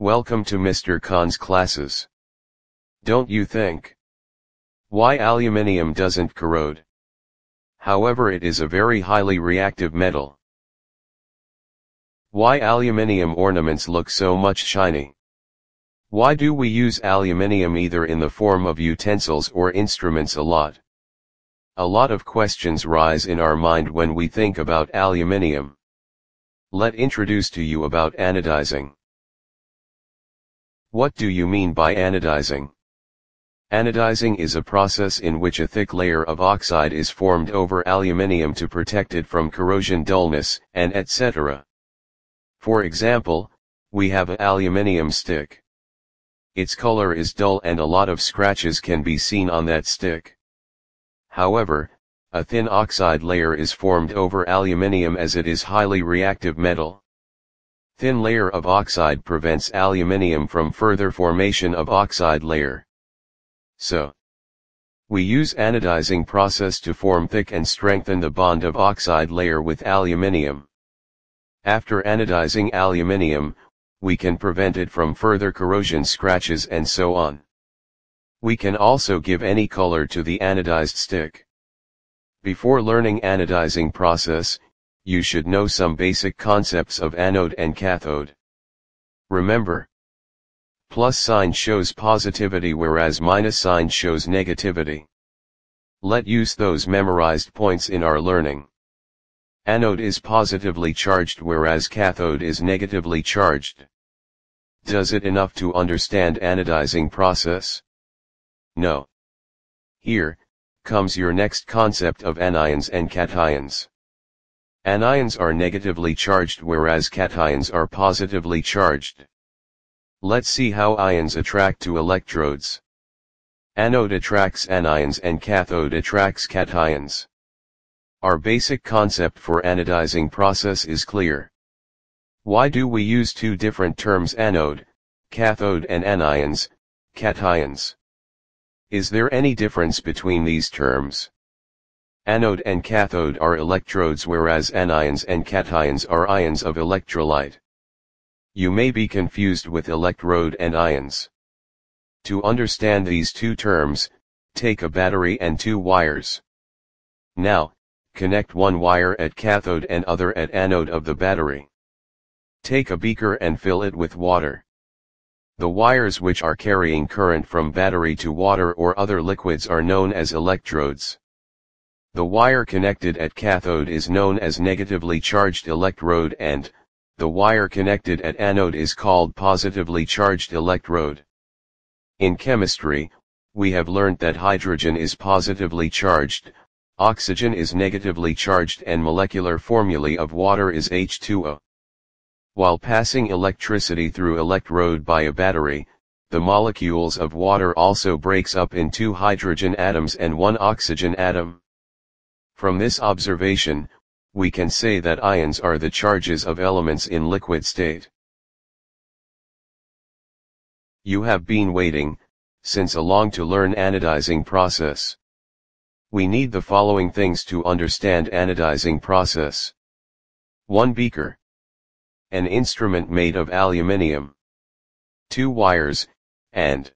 Welcome to Mr. Khan's classes. Don't you think? Why aluminium doesn't corrode? However it is a very highly reactive metal. Why aluminium ornaments look so much shiny? Why do we use aluminium either in the form of utensils or instruments a lot? A lot of questions rise in our mind when we think about aluminium. Let introduce to you about anodizing. What do you mean by anodizing? Anodizing is a process in which a thick layer of oxide is formed over aluminium to protect it from corrosion dullness, and etc. For example, we have an aluminium stick. Its color is dull and a lot of scratches can be seen on that stick. However, a thin oxide layer is formed over aluminium as it is highly reactive metal. Thin layer of oxide prevents aluminium from further formation of oxide layer. So, we use anodizing process to form thick and strengthen the bond of oxide layer with aluminium. After anodizing aluminium, we can prevent it from further corrosion scratches and so on. We can also give any color to the anodized stick. Before learning anodizing process, you should know some basic concepts of anode and cathode. Remember, plus sign shows positivity whereas minus sign shows negativity. Let use those memorized points in our learning. Anode is positively charged whereas cathode is negatively charged. Does it enough to understand anodizing process? No. Here, comes your next concept of anions and cations. Anions are negatively charged whereas cations are positively charged. Let's see how ions attract to electrodes. Anode attracts anions and cathode attracts cations. Our basic concept for anodizing process is clear. Why do we use two different terms anode, cathode and anions, cations? Is there any difference between these terms? Anode and cathode are electrodes whereas anions and cations are ions of electrolyte. You may be confused with electrode and ions. To understand these two terms, take a battery and two wires. Now, connect one wire at cathode and other at anode of the battery. Take a beaker and fill it with water. The wires which are carrying current from battery to water or other liquids are known as electrodes. The wire connected at cathode is known as negatively charged electrode and, the wire connected at anode is called positively charged electrode. In chemistry, we have learned that hydrogen is positively charged, oxygen is negatively charged and molecular formulae of water is H2O. While passing electricity through electrode by a battery, the molecules of water also breaks up in two hydrogen atoms and one oxygen atom. From this observation, we can say that ions are the charges of elements in liquid state. You have been waiting, since a long to learn anodizing process. We need the following things to understand anodizing process. 1 beaker. An instrument made of aluminium. Two wires, and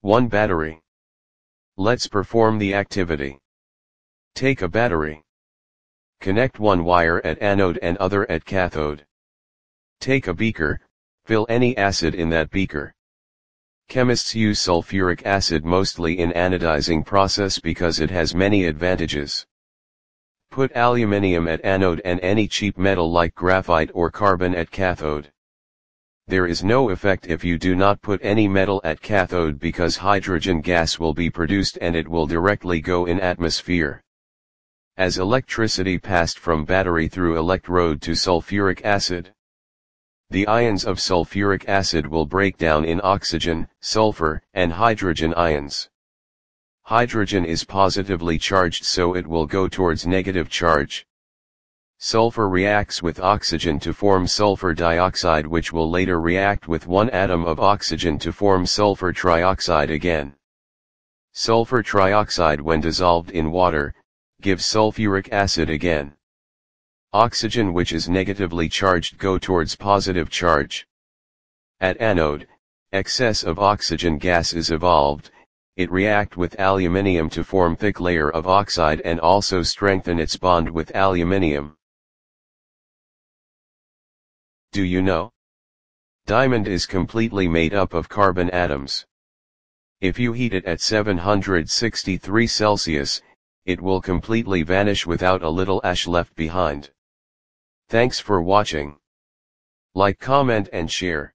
one battery. Let's perform the activity. Take a battery. Connect one wire at anode and other at cathode. Take a beaker, fill any acid in that beaker. Chemists use sulfuric acid mostly in anodizing process because it has many advantages. Put aluminium at anode and any cheap metal like graphite or carbon at cathode. There is no effect if you do not put any metal at cathode because hydrogen gas will be produced and it will directly go in atmosphere. As electricity passed from battery through electrode to sulfuric acid, the ions of sulfuric acid will break down in oxygen, sulfur, and hydrogen ions. Hydrogen is positively charged so it will go towards negative charge. Sulfur reacts with oxygen to form sulfur dioxide which will later react with one atom of oxygen to form sulfur trioxide again. Sulfur trioxide when dissolved in water, gives sulfuric acid again. Oxygen which is negatively charged go towards positive charge. At anode, excess of oxygen gas is evolved, it react with aluminium to form thick layer of oxide and also strengthen its bond with aluminium. Do you know? Diamond is completely made up of carbon atoms. If you heat it at 763 Celsius, it will completely vanish without a little ash left behind. Thanks for watching. Like comment and share.